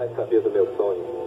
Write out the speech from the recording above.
mais saber do meu sonho.